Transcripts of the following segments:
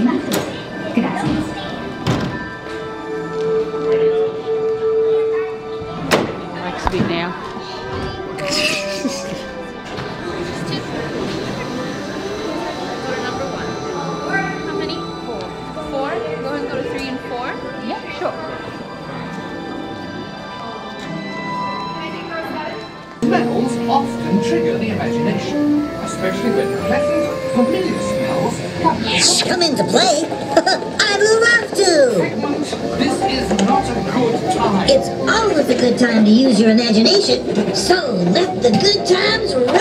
Rachel Matos. Gracias. Next week now. Go to number one. How many? Four. Four? Go ahead and go to three and four. Yeah, sure. Smells often trigger the imagination, especially when pleasant, familiar smells come Come into play? I'd love to! This is not a good time. It's always a good time to use your imagination, so let the good times roll!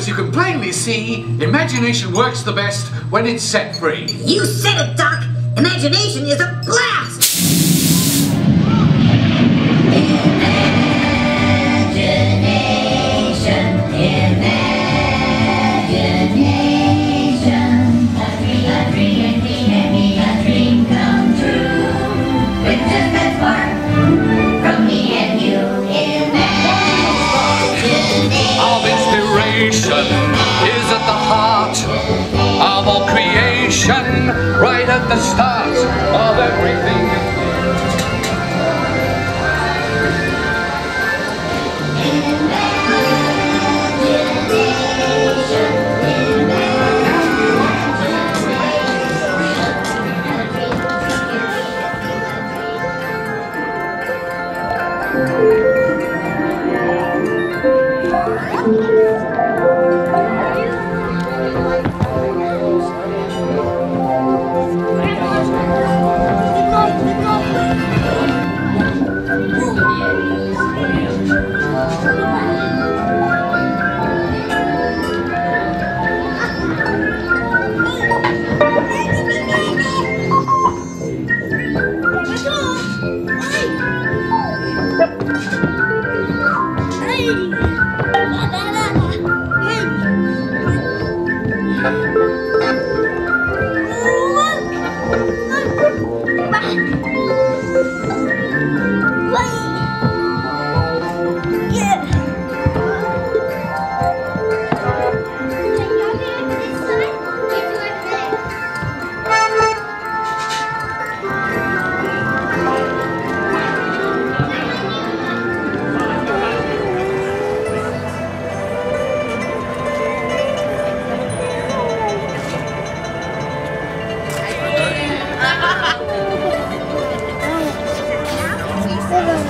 As you can plainly see, imagination works the best when it's set free. You said it, Doc! Imagination is a blast! Right at the start of everything. Shouldn't be too far